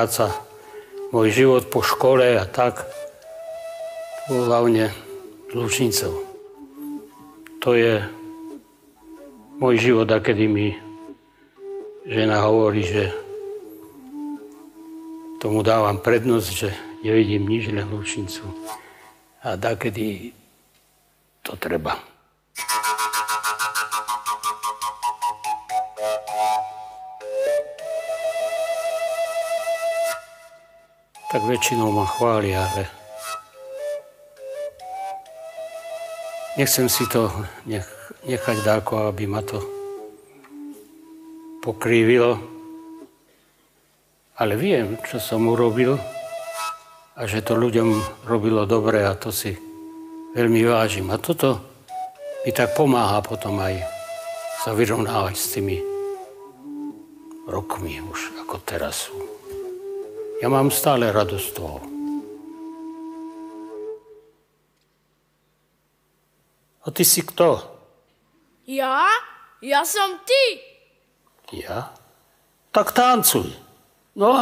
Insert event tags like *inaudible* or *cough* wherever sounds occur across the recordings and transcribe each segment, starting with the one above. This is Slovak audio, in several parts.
práca, môj život po škole a tak, hlavne Lučnicou. To je môj život, a kedy mi žena hovorí, že tomu dávam prednosť, že nevidím nič, len Lučnicu. A kedy to treba. Tak väčšinou ma chvália, ale nechcem si to nech, nechať dáko, aby ma to pokrývilo. Ale viem, čo som urobil a že to ľuďom robilo dobre a to si veľmi vážim. A toto mi tak pomáha potom aj sa vyrovnávať s tými rokmi už, ako teraz sú. Ja mám stále radosť z toho. A ty si kto? Ja? Ja som ty. Ja? Tak tancuj. No,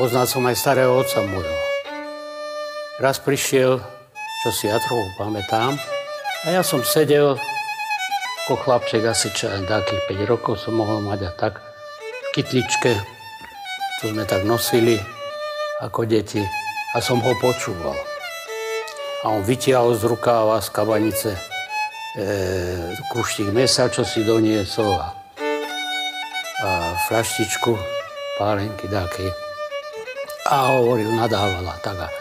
Poznal som aj starého otca môjho. Raz prišiel čo si ja trochu pamätám. A ja som sedel ako chlapček asi čo, takých 5 rokov som mohol mať a tak v kytličke. To sme tak nosili ako deti a som ho počúval. A on vytiahol z rukáva z kabanice e, kuštík mesa, čo si doniesol a, a flaštičku pálenky dákej. A hovoril, nadávala tak. A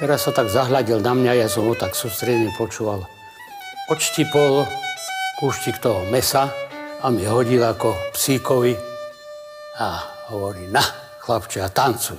Teraz sa tak zahľadil na mňa, ja som ho tak sústredne počúval. Odštipol kúštik toho mesa a mi hodil ako psíkovi a hovorí, na, chlapče, a tancuj.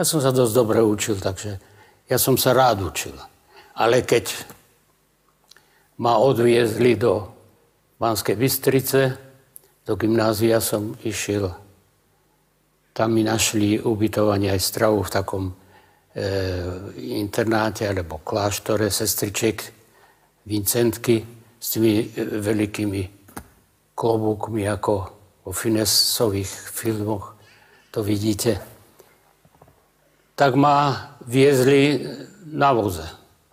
Ja som sa dosť dobre učil, takže ja som sa rád učil. Ale keď ma odviezli do Banskej Bystrice, do gymnázia som išiel. Tam mi našli ubytovanie aj stravu v takom e, internáte alebo kláštore sestriček Vincentky s tými e, veľkými klobúkmi ako vo Finesových filmoch. To vidíte. Tak ma viezli na voze,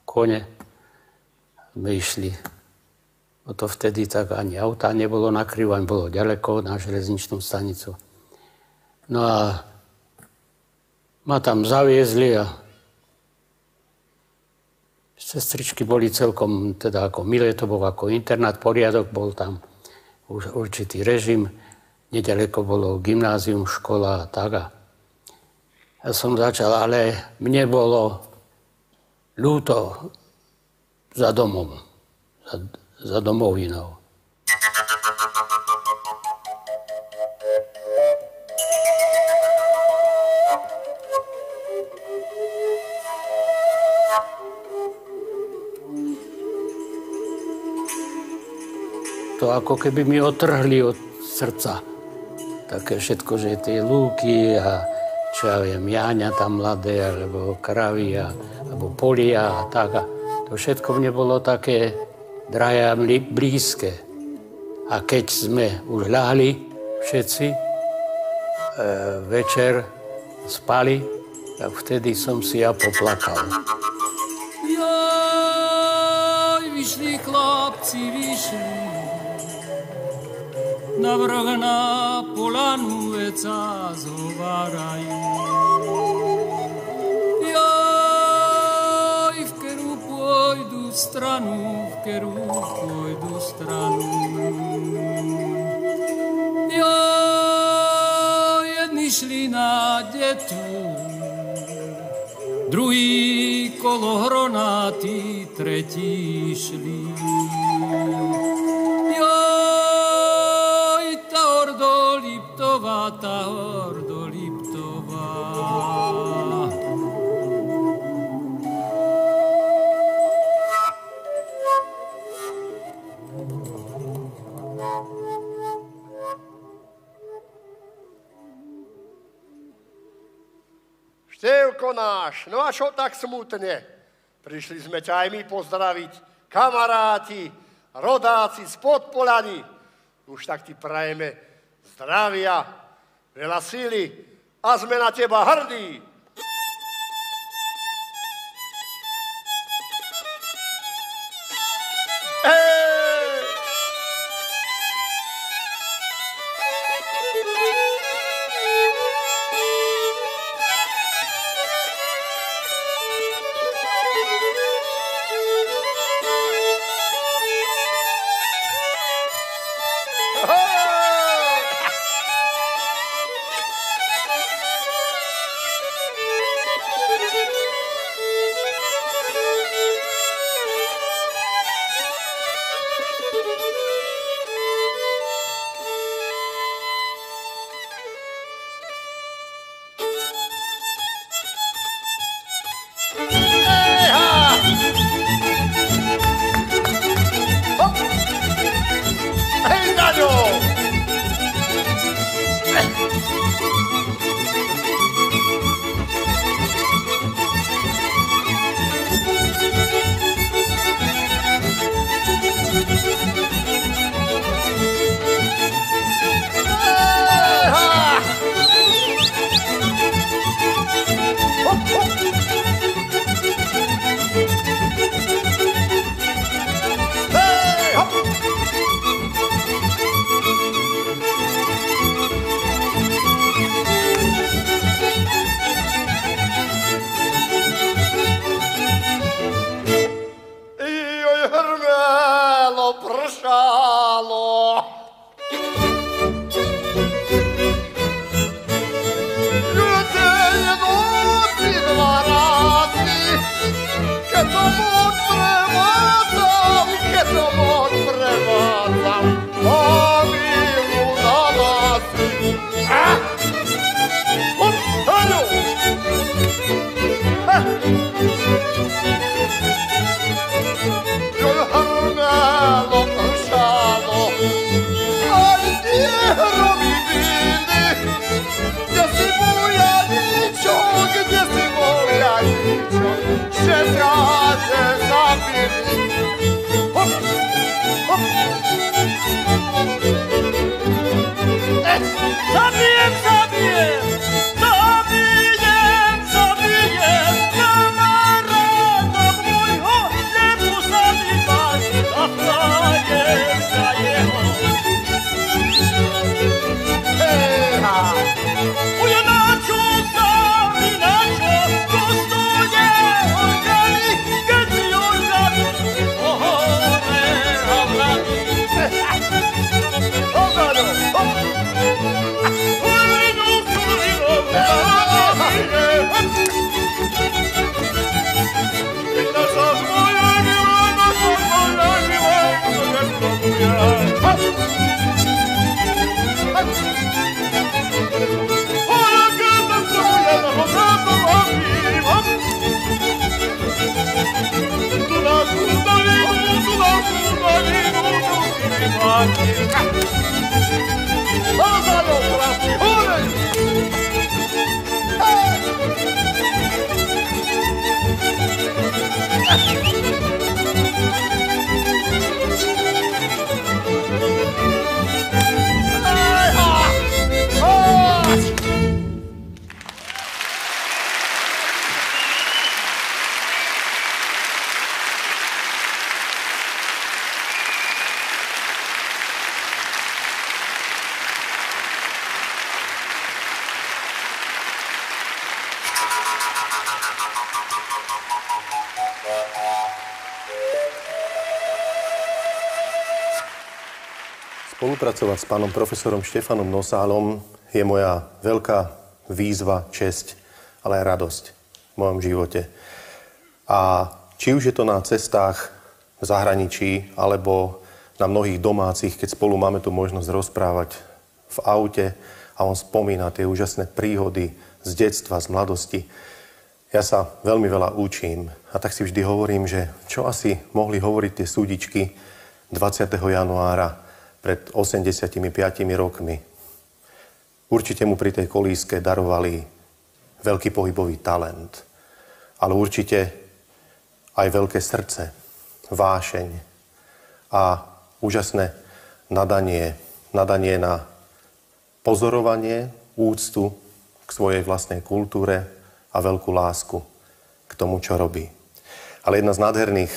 kone. Sme išli No to vtedy tak ani auta nebolo nakrývané, bolo ďaleko na železničnú stanicu. No a ma tam zaviezli a sestričky boli celkom, teda ako milé, to bol ako internát, poriadok, bol tam už určitý režim, nedaleko bolo gymnázium, škola a tak. A som začal, ale mne bolo ľúto za domom, za, za domovinou. To ako keby mi otrhli od srdca. Také všetko, že tie lúky a čo ja viem, jáňa tam mladé, alebo kravy, a, alebo polia a tak. A to všetko mne bolo také drahé a blízke. A keď sme už ľahli všetci, e, večer spali, tak vtedy som si ja poplakal. Jaj, vyšli chlapci, vyšli na vrch na polanu veca zovárajú. Jaj, v keru pôjdu stranu keru pôjdu stranu. Jo, jedni šli na detu, druhý kolo hronátý, tretí šli. Liptová, ta ordo Liptová. Števko náš, no a čo tak smutne? Prišli sme ťa aj my pozdraviť, kamaráti, rodáci z Podpolany. Už tak ti prajeme zdravia, veľa síly a sme na teba hrdí. Vamos a los Spolupracovať s pánom profesorom Štefanom Nosálom je moja veľká výzva, česť, ale aj radosť v mojom živote. A či už je to na cestách v zahraničí, alebo na mnohých domácich, keď spolu máme tu možnosť rozprávať v aute a on spomína tie úžasné príhody z detstva, z mladosti. Ja sa veľmi veľa učím a tak si vždy hovorím, že čo asi mohli hovoriť tie súdičky 20. januára pred 85 rokmi. Určite mu pri tej kolíske darovali veľký pohybový talent, ale určite aj veľké srdce, vášeň a úžasné nadanie, nadanie na pozorovanie, úctu k svojej vlastnej kultúre a veľkú lásku k tomu, čo robí. Ale jedna z nádherných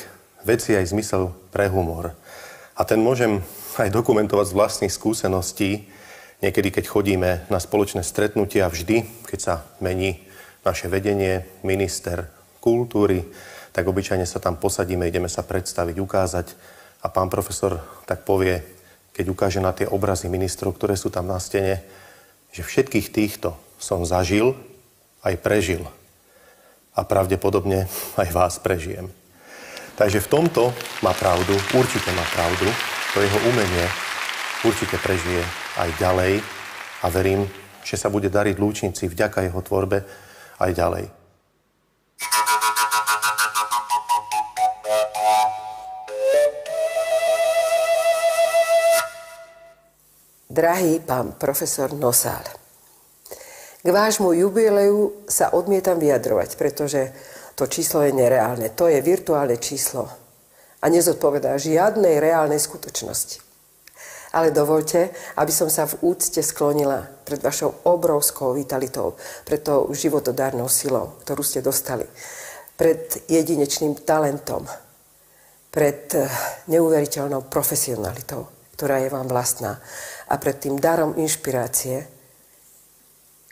vecí je aj zmysel pre humor. A ten môžem aj dokumentovať z vlastných skúseností. Niekedy, keď chodíme na spoločné stretnutia, vždy, keď sa mení naše vedenie, minister kultúry, tak obyčajne sa tam posadíme, ideme sa predstaviť, ukázať a pán profesor tak povie, keď ukáže na tie obrazy ministrov, ktoré sú tam na stene, že všetkých týchto som zažil, aj prežil. A pravdepodobne aj vás prežijem. Takže v tomto má pravdu, určite má pravdu, to jeho umenie určite prežije aj ďalej a verím, že sa bude dariť lúčnici vďaka jeho tvorbe aj ďalej. Drahý pán profesor Nosál, k vášmu jubileu sa odmietam vyjadrovať, pretože to číslo je nereálne. To je virtuálne číslo a nezodpovedá žiadnej reálnej skutočnosti. Ale dovolte, aby som sa v úcte sklonila pred vašou obrovskou vitalitou, pred tou životodárnou silou, ktorú ste dostali, pred jedinečným talentom, pred eh, neuveriteľnou profesionalitou, ktorá je vám vlastná a pred tým darom inšpirácie,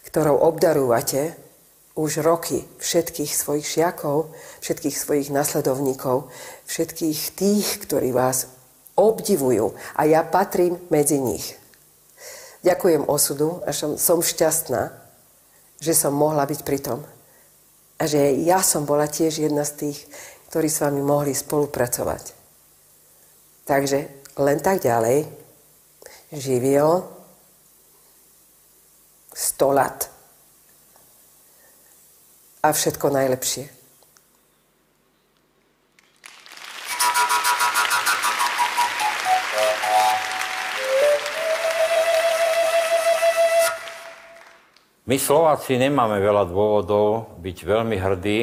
ktorou obdarúvate už roky všetkých svojich šiakov, všetkých svojich nasledovníkov, všetkých tých, ktorí vás obdivujú a ja patrím medzi nich. Ďakujem osudu a som, som šťastná, že som mohla byť pri tom. A že ja som bola tiež jedna z tých, ktorí s vami mohli spolupracovať. Takže len tak ďalej. Živio, 100 lat a všetko najlepšie. My Slováci nemáme veľa dôvodov byť veľmi hrdí,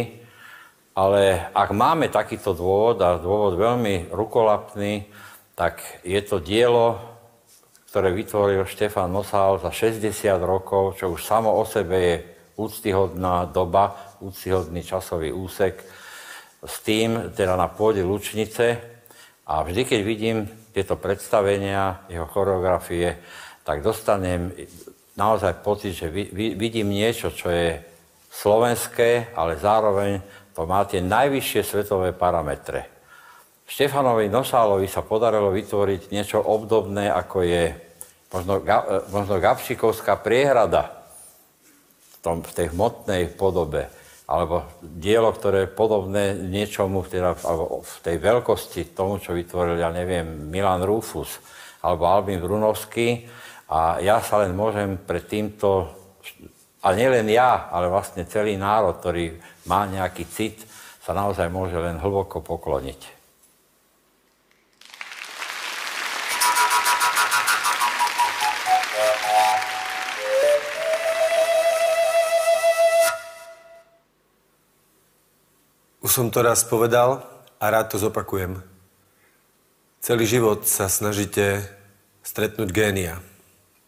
ale ak máme takýto dôvod, a dôvod veľmi rukolapný, tak je to dielo, ktoré vytvoril Štefan Nosál za 60 rokov, čo už samo o sebe je úctyhodná doba, úctyhodný časový úsek, s tým teda na pôde Lučnice. A vždy, keď vidím tieto predstavenia, jeho choreografie, tak dostanem naozaj pocit, že vidím niečo, čo je slovenské, ale zároveň to má tie najvyššie svetové parametre. Štefanovi Nosálovi sa podarilo vytvoriť niečo obdobné, ako je možno, e, možno Gabšikovská priehrada v, tom, v tej hmotnej podobe, alebo dielo, ktoré je podobné niečomu, teda, alebo v tej veľkosti tomu, čo vytvoril, ja neviem, Milan Rufus alebo Albin Brunovský, a ja sa len môžem pred týmto, a nielen ja, ale vlastne celý národ, ktorý má nejaký cit, sa naozaj môže len hlboko pokloniť. Už som to raz povedal a rád to zopakujem. Celý život sa snažíte stretnúť génia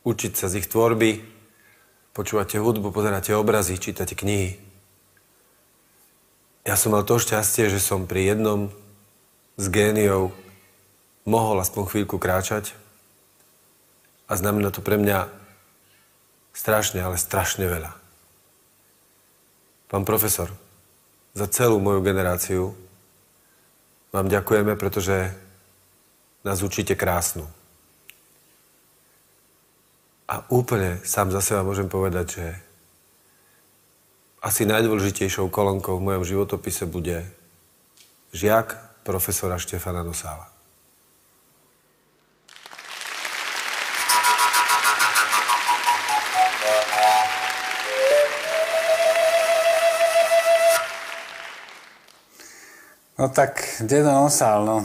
učiť sa z ich tvorby, počúvate hudbu, pozeráte obrazy, čítate knihy. Ja som mal to šťastie, že som pri jednom z géniov mohol aspoň chvíľku kráčať a znamená to pre mňa strašne, ale strašne veľa. Pán profesor, za celú moju generáciu vám ďakujeme, pretože nás učíte krásnu. A úplne sám za seba môžem povedať, že asi najdôležitejšou kolonkou v mojom životopise bude žiak profesora Štefana Nosála. No tak, dedo Nosál, no.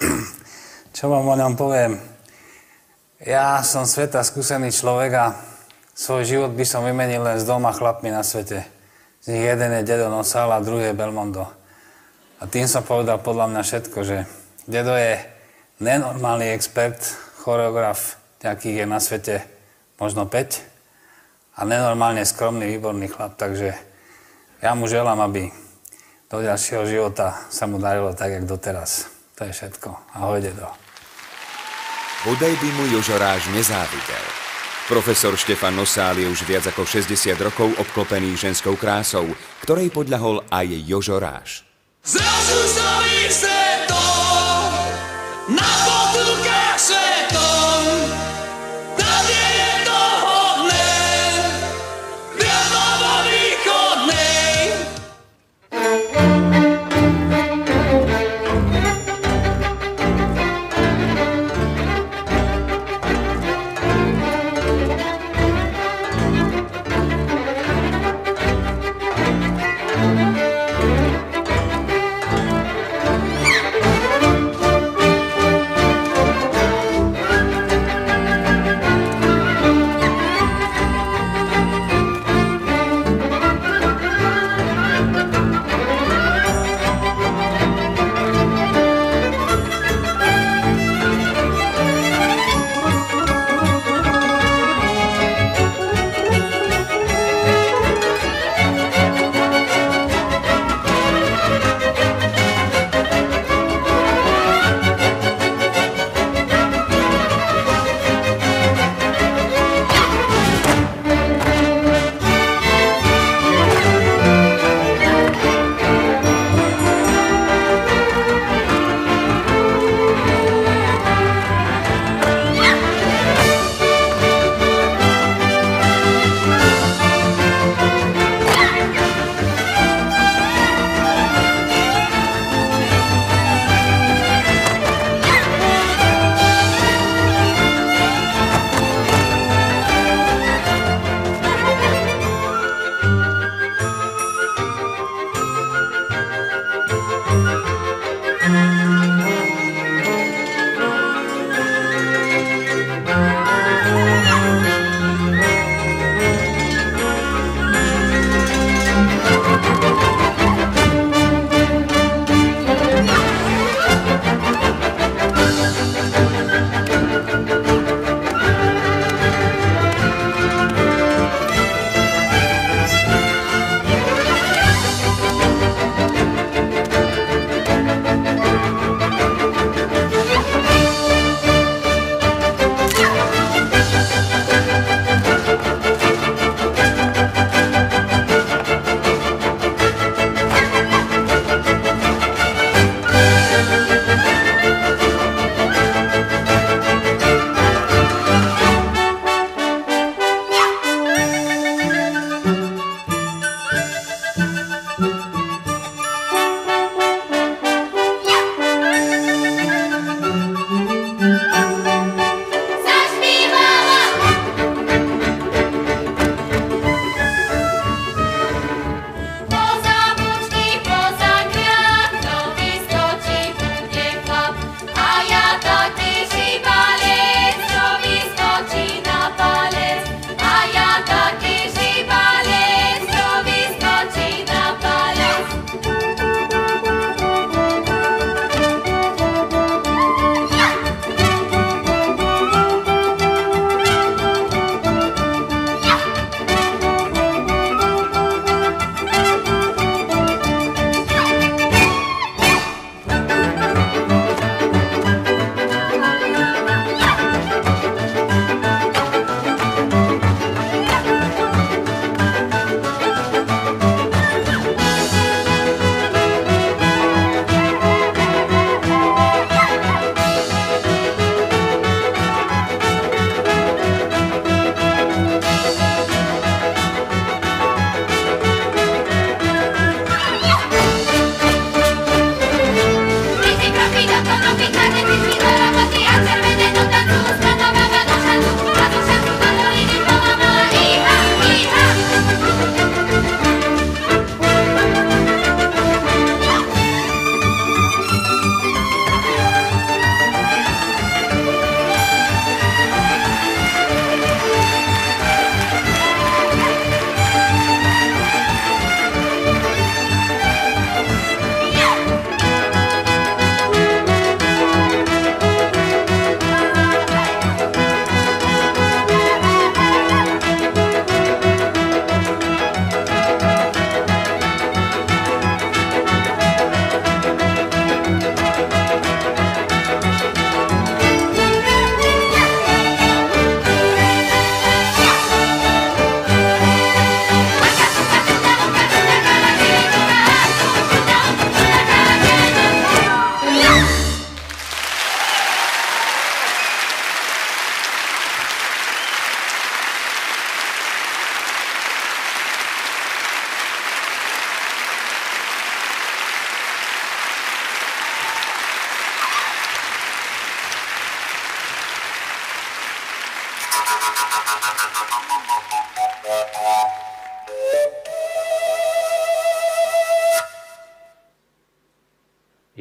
*clears throat* Čo vám o ňom poviem? Ja som sveta skúsený človek a svoj život by som vymenil len s dvoma chlapmi na svete. Z nich jeden je Dedo Nosal a druhý je Belmondo. A tým som povedal podľa mňa všetko, že Dedo je nenormálny expert, choreograf, nejakých je na svete možno 5 a nenormálne skromný, výborný chlap, takže ja mu želám, aby do ďalšieho života sa mu darilo tak, jak doteraz. To je všetko. Ahoj, Dedo. Bodaj by mu Jožoráž nezávidel. Profesor Štefan Nosál je už viac ako 60 rokov obklopený ženskou krásou, ktorej podľahol aj Jožoráž. Zrazu sa to, na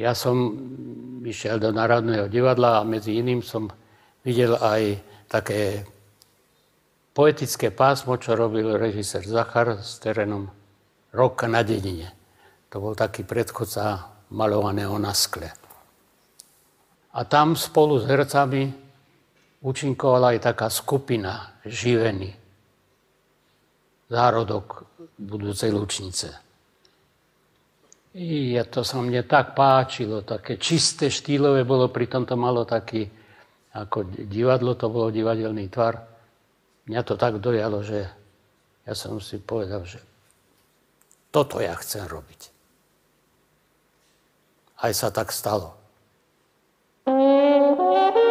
Ja som išiel do Národného divadla a medzi iným som videl aj také poetické pásmo, čo robil režisér Zachar s terénom Roka na dedine. To bol taký predchodca malovaného na skle. A tam spolu s hercami účinkovala aj taká skupina živeny, zárodok budúcej Lučnice. I to sa mne tak páčilo, také čisté, štýlové bolo, pritom to malo taký, ako divadlo, to bolo divadelný tvar. Mňa to tak dojalo, že ja som si povedal, že toto ja chcem robiť. Aj sa tak stalo. Pred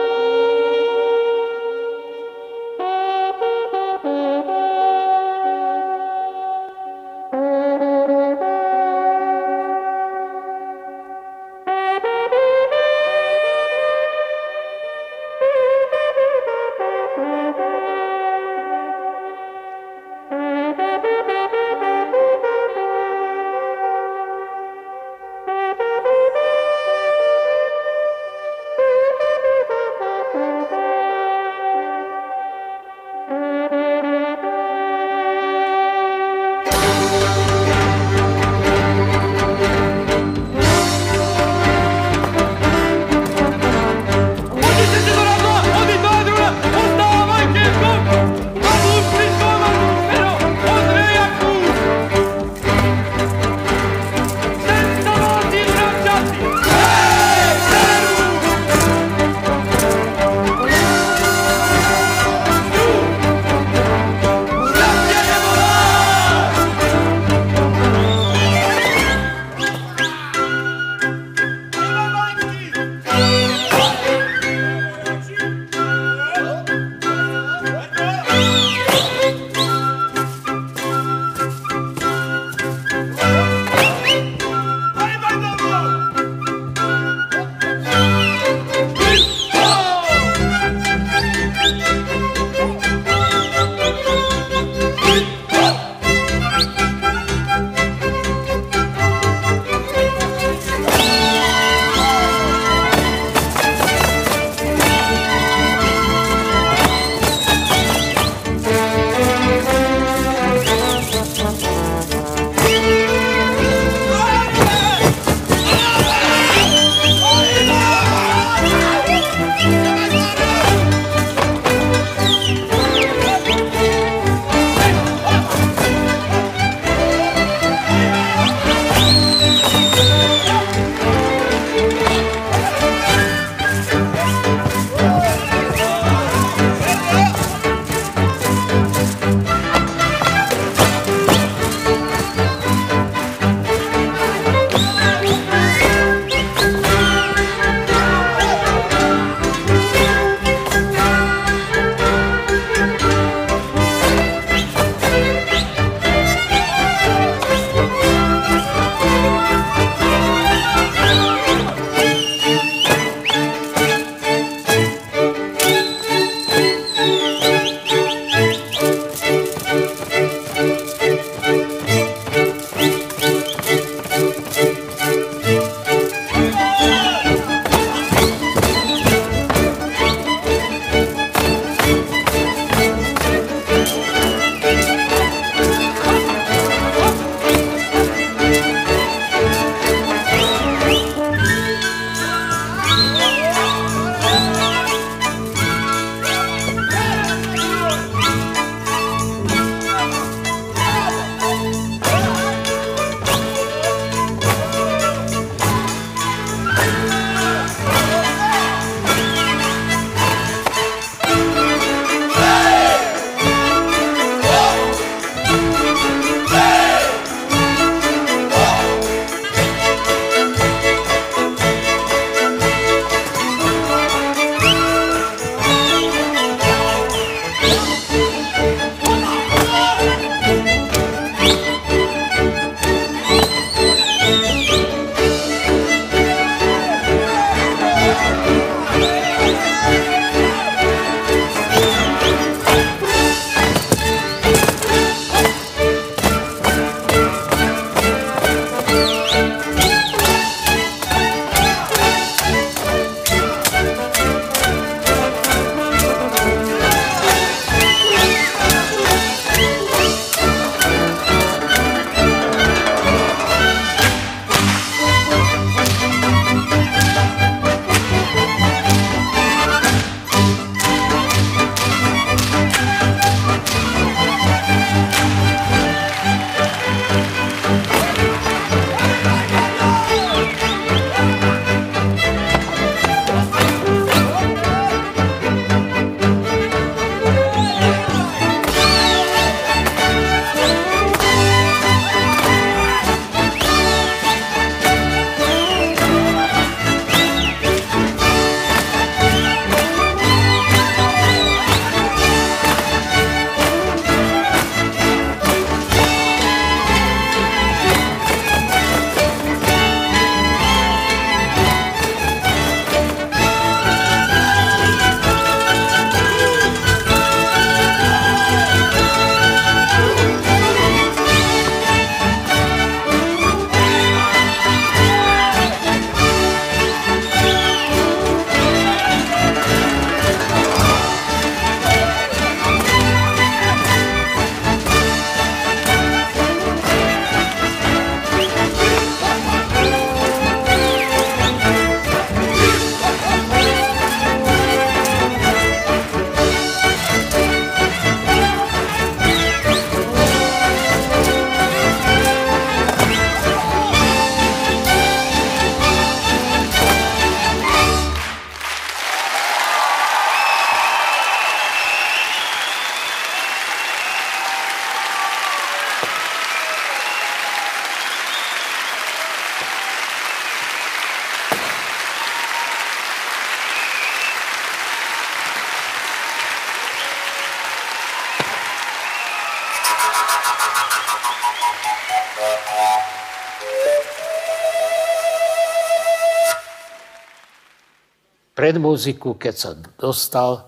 muziku, keď sa dostal,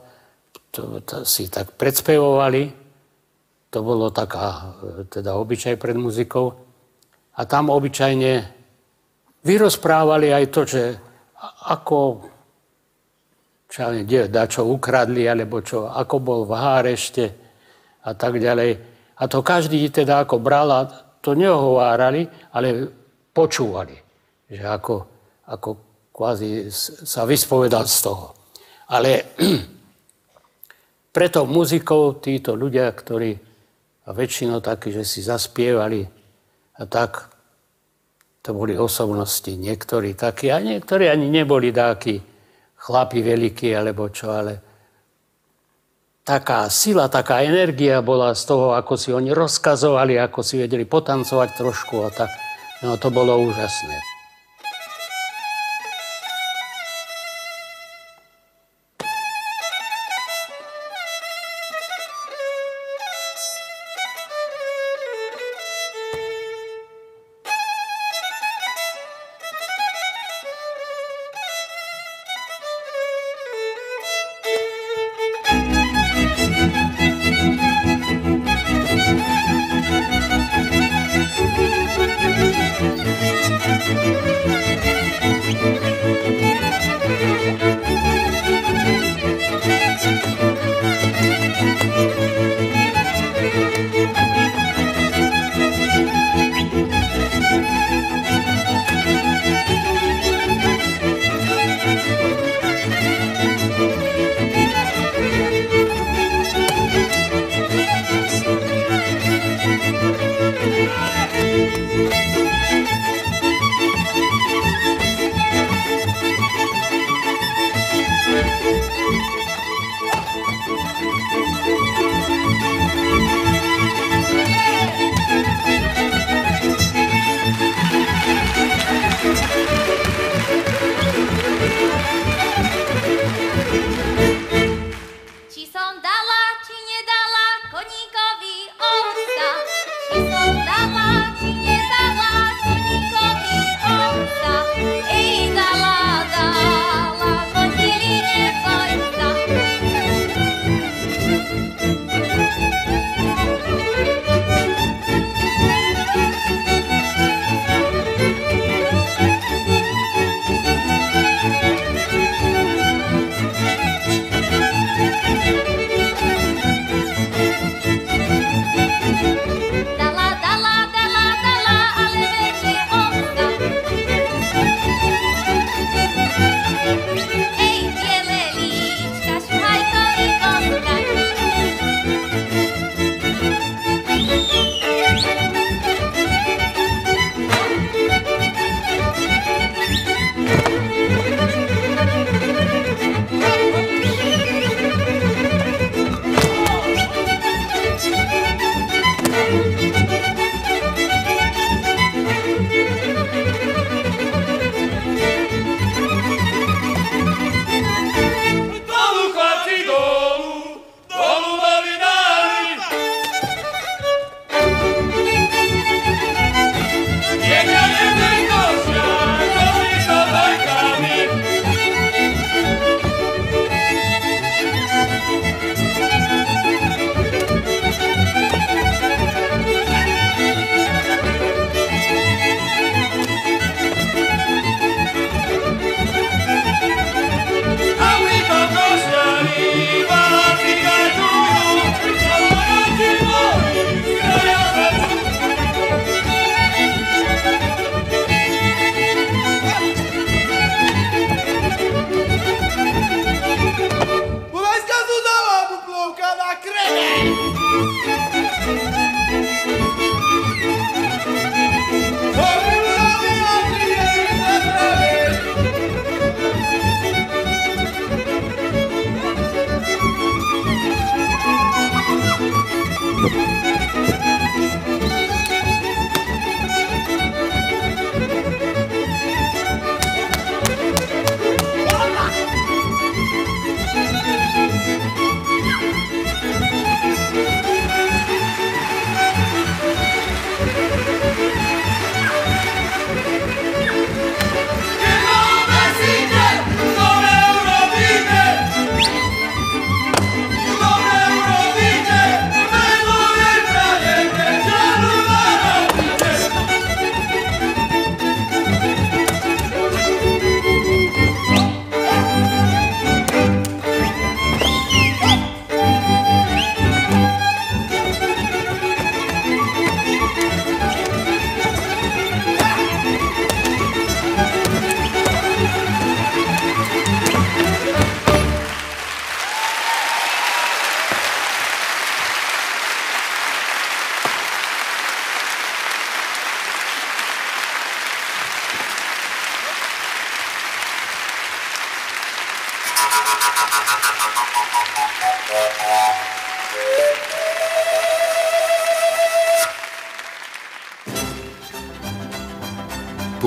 to, to si tak predspevovali, to bolo taká, teda obyčaj pred muzikou. A tam obyčajne vyrozprávali aj to, že ako čo neviem, čo ukradli, alebo čo, ako bol v Hárešte a tak ďalej. A to každý teda ako bral to neohovárali, ale počúvali. Že ako, ako kvázi sa vyspovedal z toho. Ale *clears throat* preto muzikou títo ľudia, ktorí a väčšinou takí, že si zaspievali a tak, to boli osobnosti, niektorí takí, a niektorí ani neboli takí chlapi veľkí, alebo čo, ale taká sila, taká energia bola z toho, ako si oni rozkazovali, ako si vedeli potancovať trošku a tak. No to bolo úžasné.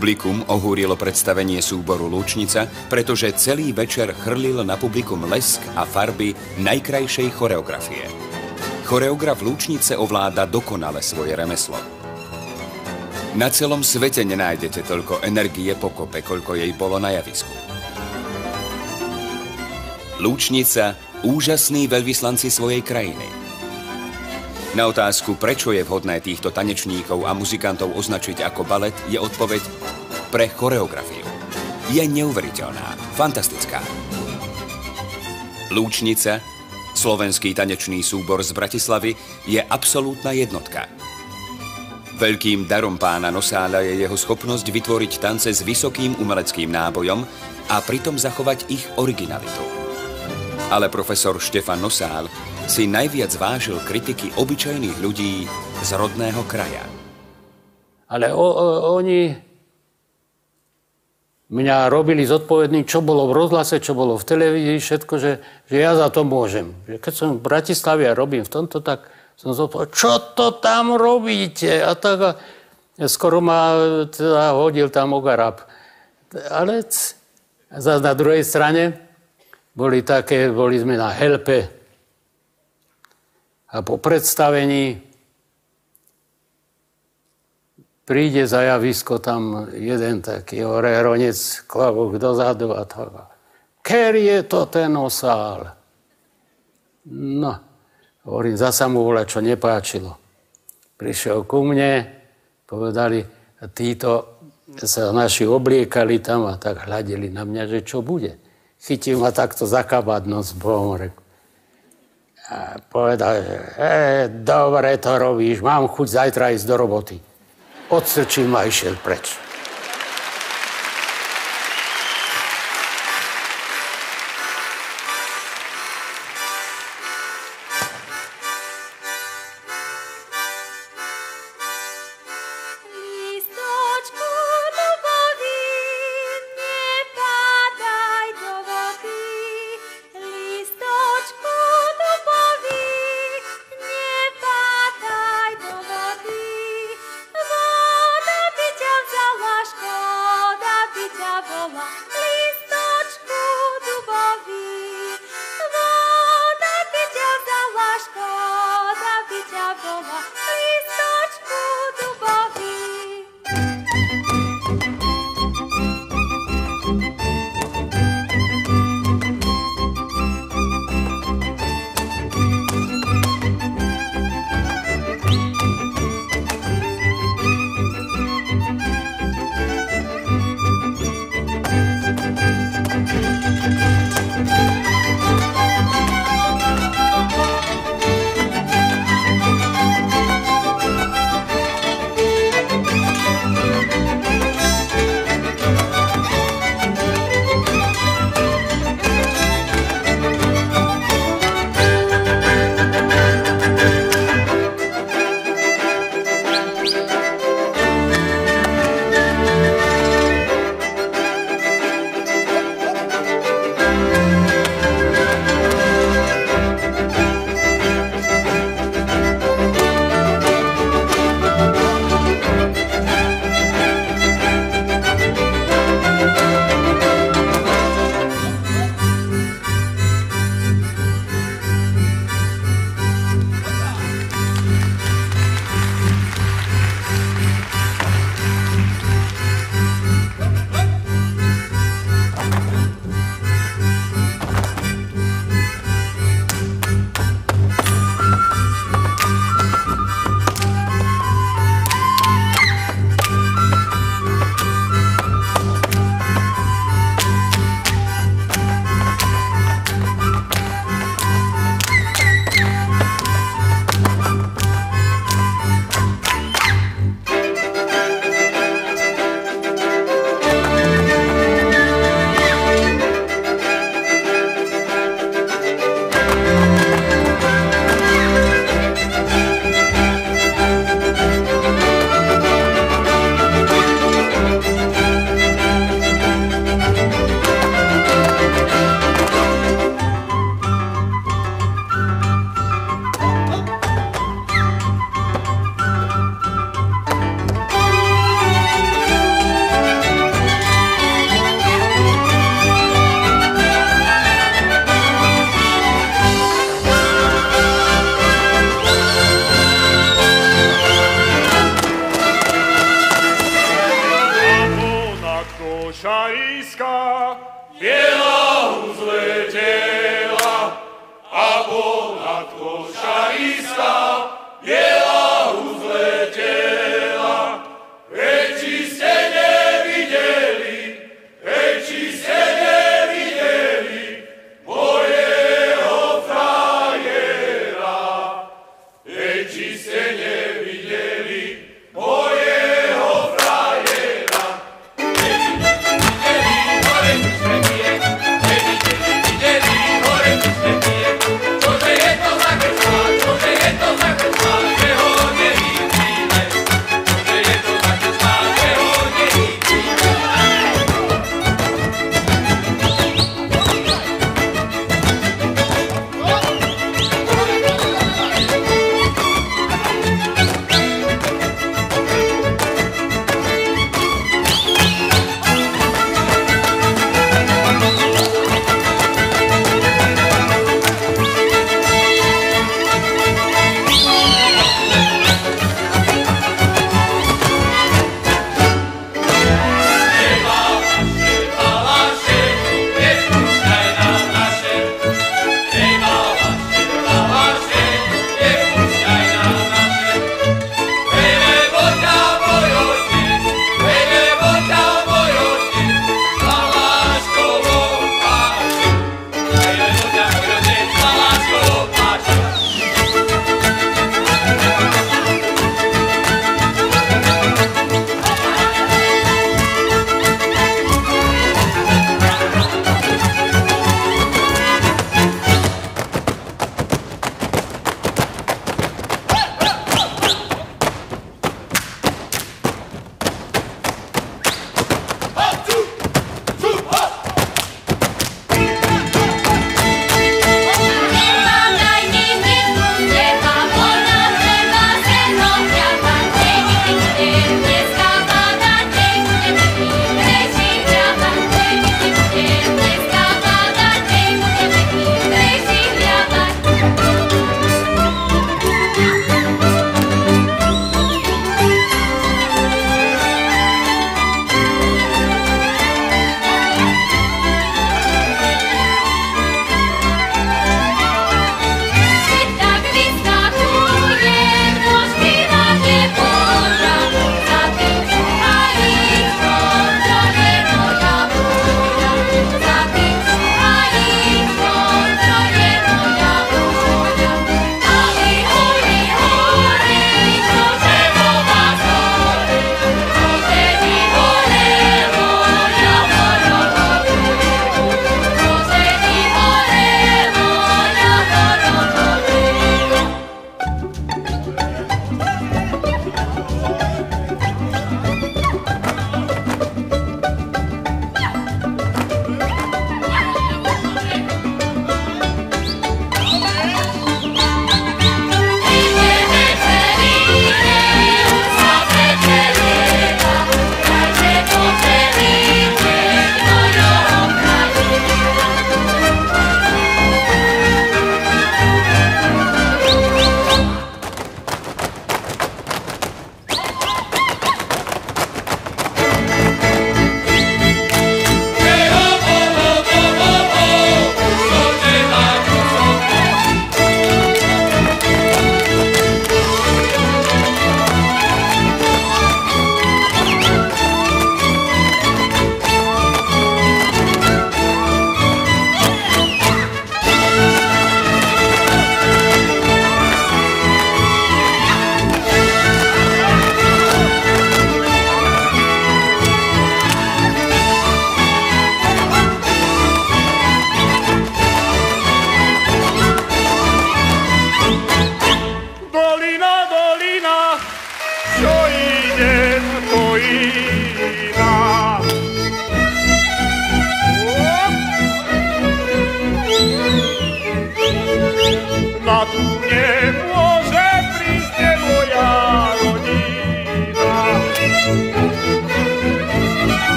Publikum ohúrilo predstavenie súboru Lúčnica, pretože celý večer chrlil na publikum lesk a farby najkrajšej choreografie. Choreograf Lúčnice ovláda dokonale svoje remeslo. Na celom svete nenájdete toľko energie pokope, koľko jej bolo na javisku. Lúčnica, úžasní veľvyslanci svojej krajiny. Na otázku, prečo je vhodné týchto tanečníkov a muzikantov označiť ako balet, je odpoveď pre choreografiu. Je neuveriteľná, fantastická. Lúčnica, slovenský tanečný súbor z Bratislavy, je absolútna jednotka. Veľkým darom pána Nosáľa je jeho schopnosť vytvoriť tance s vysokým umeleckým nábojom a pritom zachovať ich originalitu. Ale profesor Štefan Nosál si najviac vážil kritiky obyčajných ľudí z rodného kraja. Ale o, o, oni mňa robili zodpovedný, čo bolo v rozhlase, čo bolo v televízii, všetko, že, že ja za to môžem. Keď som v Bratislave a robím v tomto, tak som zodpovedal, čo to tam robíte? A tak a skoro ma teda hodil tam ogarab. Ale zase na druhej strane boli také, boli sme na helpe, a po predstavení príde za javisko tam jeden taký orehronec, klavok dozadu a tak. Ker je to ten osál? No, hovorím, zasa mu voľa, čo nepáčilo. Prišiel ku mne, povedali, títo sa naši obliekali tam a tak hľadili na mňa, že čo bude. Chytil ma takto za kabát nos, Bohom reku povedal, že e, dobre to robíš, mám chuť zajtra ísť do roboty. Odstrčil ma a išiel preč.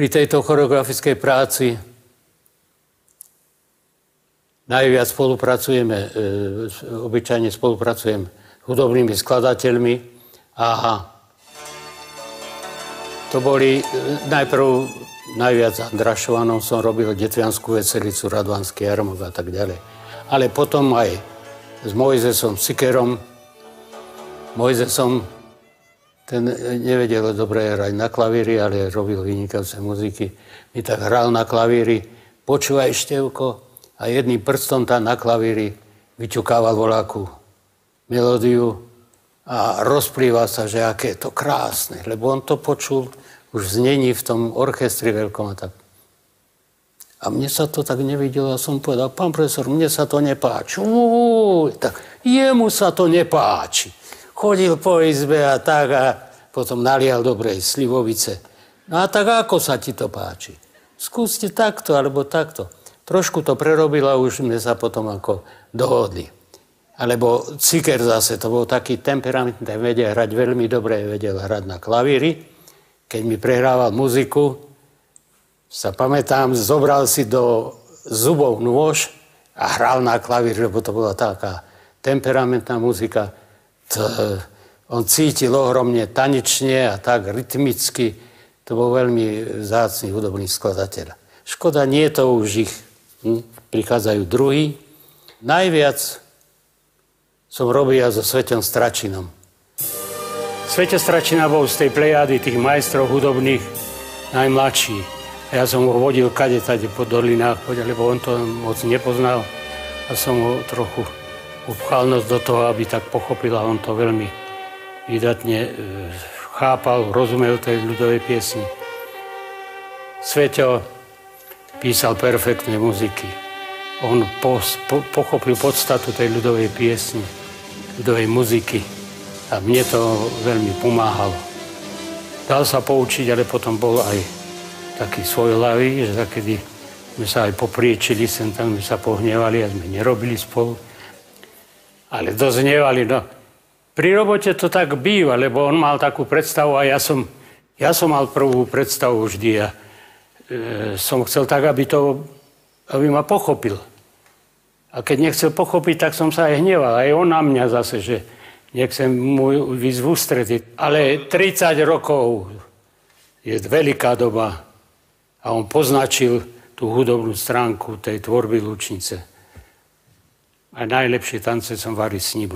Pri tejto choreografickej práci najviac spolupracujeme, e, obyčajne spolupracujem s hudobnými skladateľmi a to boli e, najprv najviac Andrašovanom som robil Detvianskú veselicu, Radvanský jarmok a tak ďalej. Ale potom aj s Mojzesom Sikerom. Mojzesom ten nevedel dobre hrať na klavíri, ale robil vynikajúce muziky. Mi tak hral na klavíri, počúvaj Števko, a jedným prstom tam na klavíri vyťukával voláku melódiu a rozplýva sa, že aké je to krásne, lebo on to počul už v znení v tom orchestri veľkom a tak. A mne sa to tak nevidelo a som povedal, pán profesor, mne sa to nepáči. Uj, tak jemu sa to nepáči chodil po izbe a tak a potom nalial dobrej slivovice. No a tak ako sa ti to páči? Skúste takto alebo takto. Trošku to prerobil a už sme sa potom ako dohodli. Alebo Ciker zase, to bol taký temperamentný, vedel hrať veľmi dobre, vedel hrať na klavíri. Keď mi prehrával muziku, sa pamätám, zobral si do zubov nôž a hral na klavír, lebo to bola taká temperamentná muzika on cítil ohromne tanečne a tak rytmicky. To bol veľmi zácný hudobný skladateľ. Škoda, nie to už ich. Hm? Prichádzajú druhý. Najviac som robil so Svetom Stračinom. Svete Stračina bol z tej plejády tých majstrov hudobných najmladší. A ja som ho vodil kade tade po dolinách, lebo on to moc nepoznal. A som ho trochu upchalnosť do toho, aby tak pochopil a on to veľmi vydatne e, chápal, rozumel tej ľudovej piesni. Sveťo písal perfektné muziky. On po, po, pochopil podstatu tej ľudovej piesni, ľudovej muziky a mne to veľmi pomáhalo. Dal sa poučiť, ale potom bol aj taký svojhlavý, že takedy sme sa aj popriečili, sem tam sme sa pohnevali a sme nerobili spolu ale doznievali. No. Pri robote to tak býva, lebo on mal takú predstavu a ja som, ja som mal prvú predstavu vždy a e, som chcel tak, aby, to, aby ma pochopil. A keď nechcel pochopiť, tak som sa aj hneval. Aj on na mňa zase, že nechcem mu výsť v. Ale 30 rokov je veľká doba a on poznačil tú hudobnú stránku tej tvorby Lučnice. A najlepšie tance som Vary s ním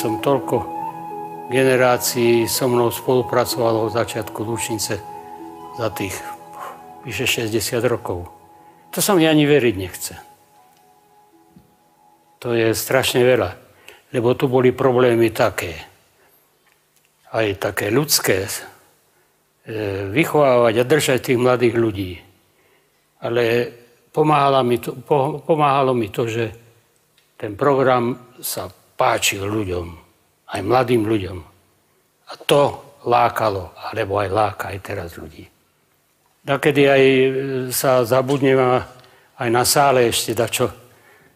som toľko generácií so mnou spolupracovalo od začiatku Lučnice za tých vyše 60 rokov. To sa mi ani veriť nechce. To je strašne veľa, lebo tu boli problémy také, aj také ľudské, e, vychovávať a držať tých mladých ľudí. Ale pomáhalo mi to, pomáhalo mi to že ten program sa páčil ľuďom, aj mladým ľuďom. A to lákalo, alebo aj láka aj teraz ľudí. Nakedy aj e, sa zabudnem aj na sále ešte dačo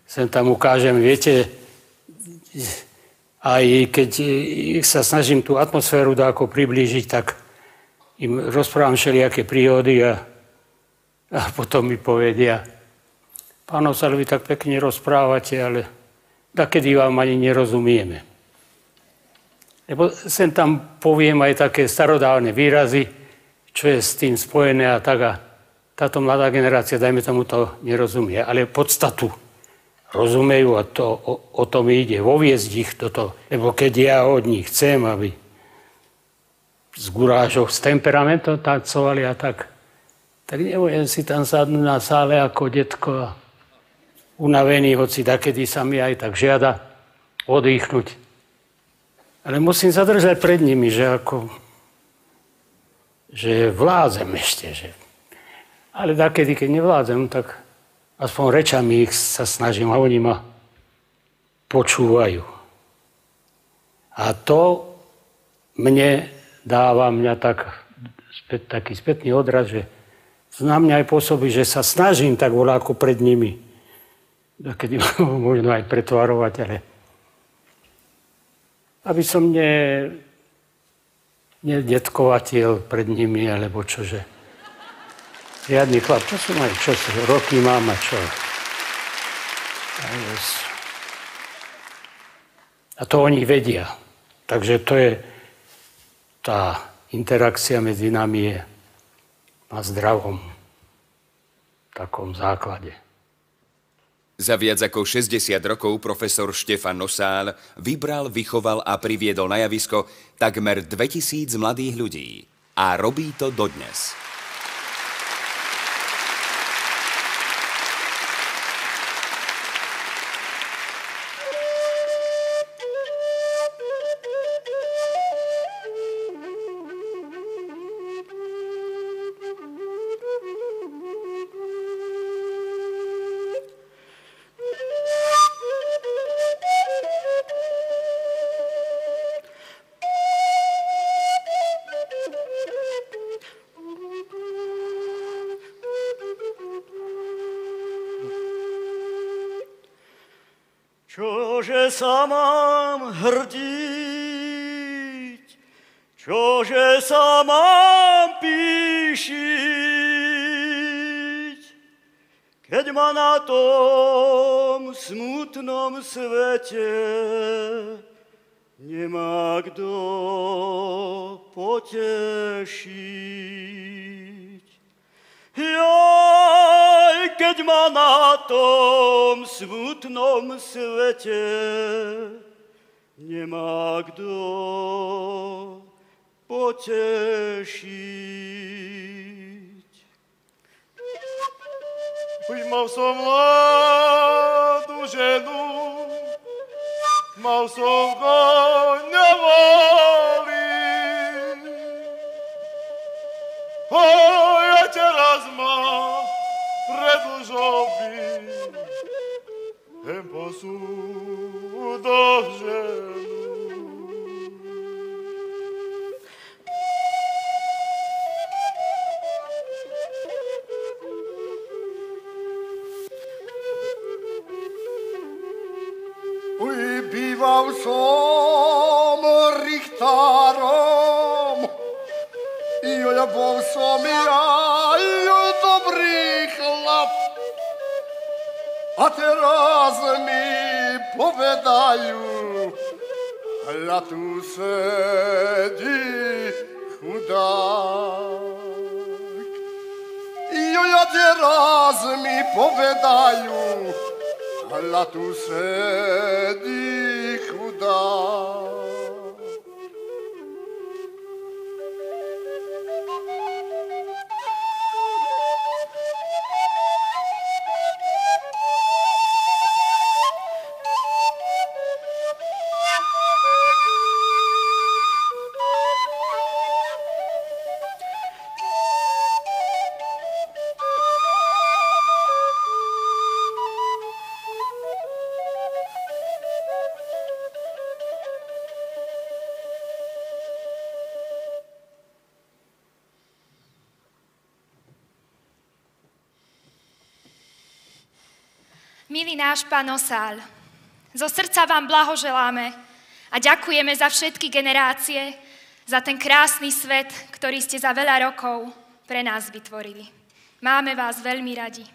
sem tam ukážem. Viete, aj keď sa snažím tú atmosféru ako priblížiť, tak im rozprávam všelijaké príhody a, a potom mi povedia, pán Osal, vy tak pekne rozprávate, ale kedy vám ani nerozumieme. Lebo sem tam poviem aj také starodávne výrazy, čo je s tým spojené a tak a táto mladá generácia, dajme tomu, to nerozumie. Ale podstatu rozumejú a to, o, o tom ide, voviezť ich toto. Lebo keď ja od nich chcem, aby z gurážov s temperamentom tancovali a tak, tak nebudem si tam sadnúť na sále ako detko a unavený, hoci takedy sa mi aj tak žiada oddychnúť. Ale musím zadržať pred nimi, že ako že vládzem ešte. Že... Ale takedy, keď nevládzem, tak aspoň rečami ich sa snažím a oni ma počúvajú. A to mne dáva mňa tak, taký spätný odraz, že na mňa aj pôsobí, že sa snažím tak voľa ako pred nimi kedy *laughs* možno aj pretvarovať, ale aby som ne, nedetkovatil pred nimi, alebo čože. Riadný chlap, čo som aj, čo roky mám a čo. A to oni vedia. Takže to je, tá interakcia medzi nami je na zdravom takom základe. Za viac ako 60 rokov profesor Štefan Nosál vybral, vychoval a priviedol na javisko takmer 2000 mladých ľudí. A robí to dodnes. Sa mám hrdiť, čože sa mám píšiť, keď ma na tom smutnom svete nemá kto potešiť. Jaj, keď ma na tom smutnom svete nemá kto potešiť. Už mal som mladú ženu, mal som koňa volí. ja teraz mám predlžou byť, hem posúdok ženu. Uj, býval som richtárom, jo, ja bol som ja, A teraz mi povedajú, hľa tu sedí chudák. Jo, ja teraz mi povedajú, hľa tu sedí chudá. Náš pán Osál, zo srdca vám blahoželáme a ďakujeme za všetky generácie, za ten krásny svet, ktorý ste za veľa rokov pre nás vytvorili. Máme vás veľmi radi.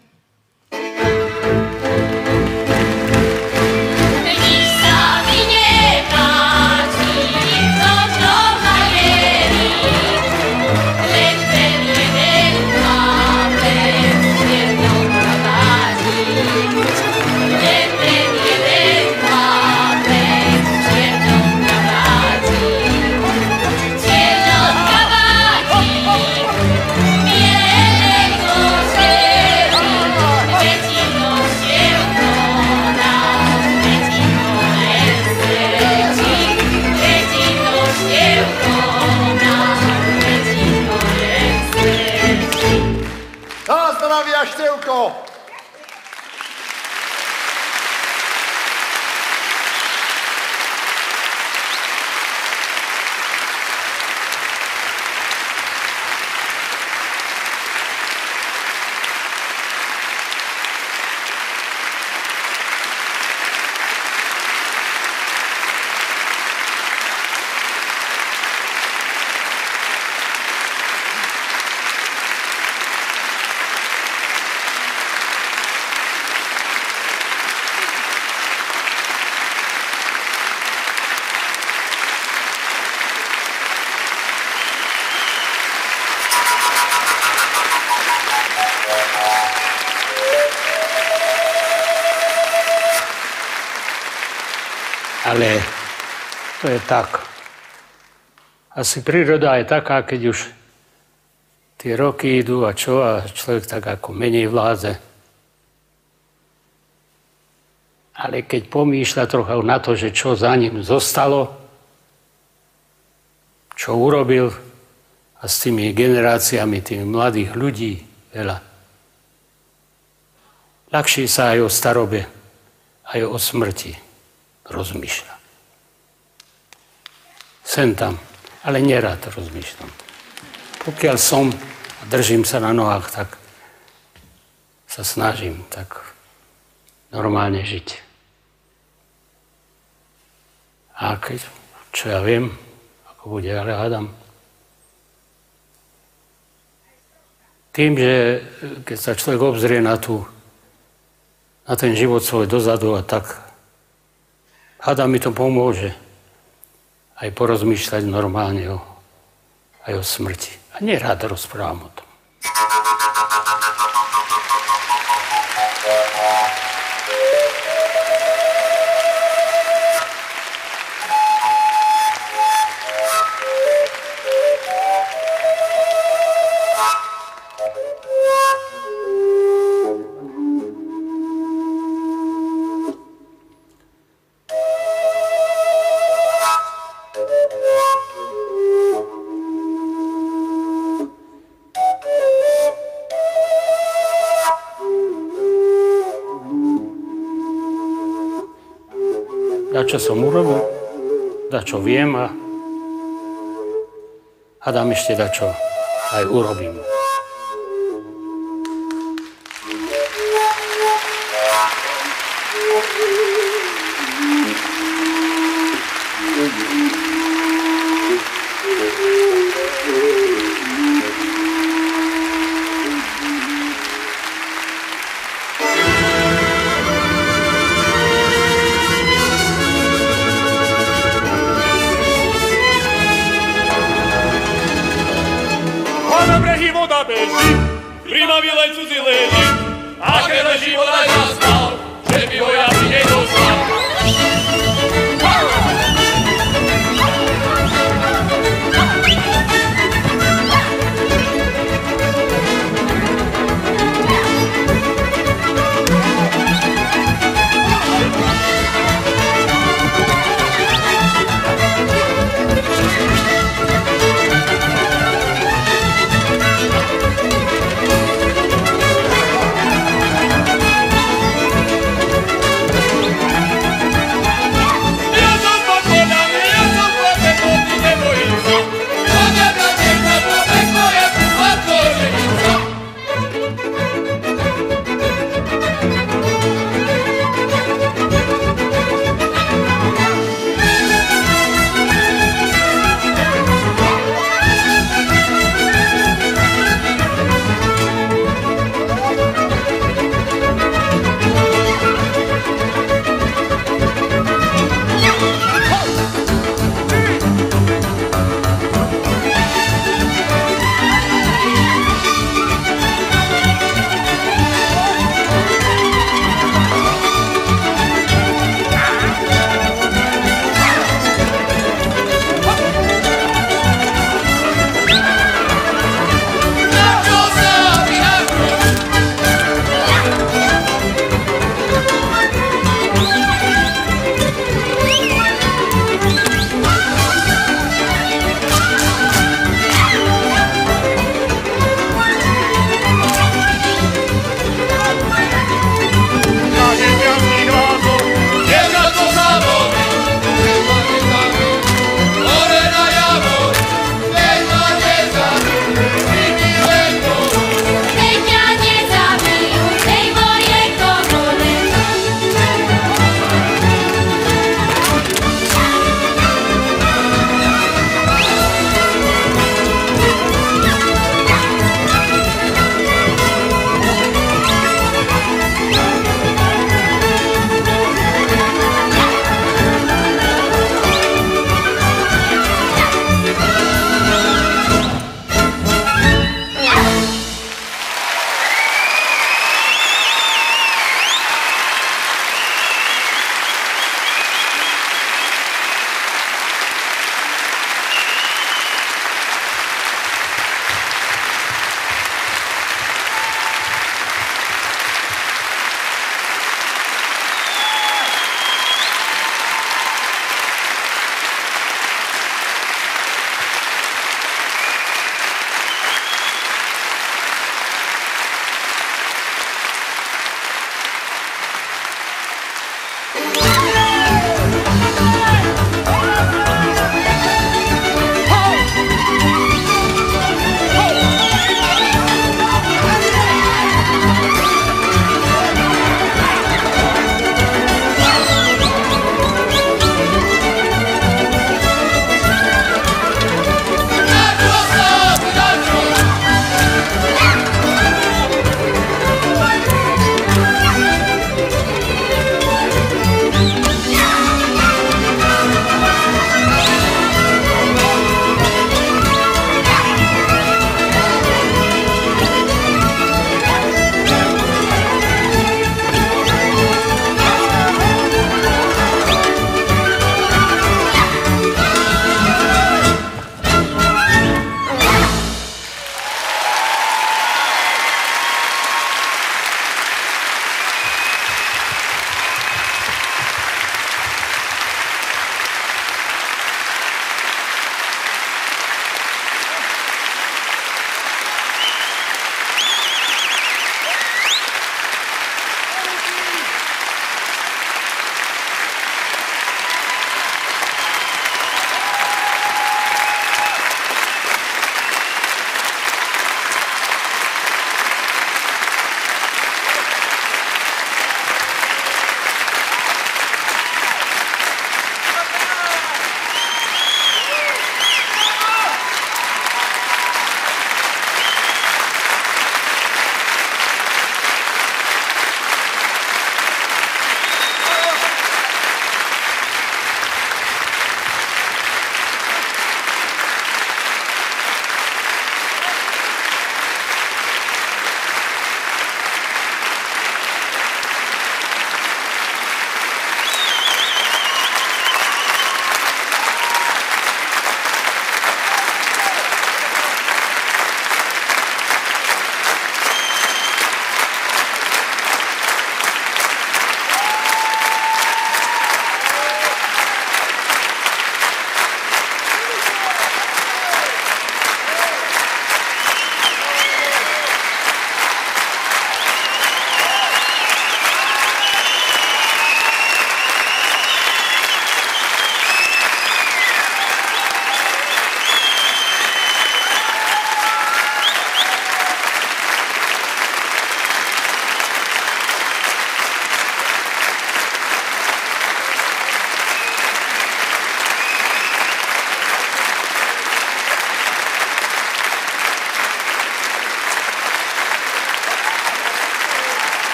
Ale to je tak. Asi príroda je taká, keď už tie roky idú a čo a človek tak ako menej vládze. Ale keď pomýšľa trocha na to, že čo za ním zostalo, čo urobil a s tými generáciami, tými mladých ľudí veľa. Ľahšie sa aj o starobe, aj o smrti rozmýšľa. Sem tam, ale nerad rozmýšľam. Pokiaľ som a držím sa na nohách, tak sa snažím tak normálne žiť. A keď, čo ja viem, ako bude, ale hádam. Tým, že keď sa človek obzrie na, tú, na ten život svoj dozadu a tak Hada mi to pomôže aj porozmýšľať normálne o, aj o smrti. A nerád rozprávam o tom. Čo som urobil, da čo viem a, a dám ešte da čo aj urobím.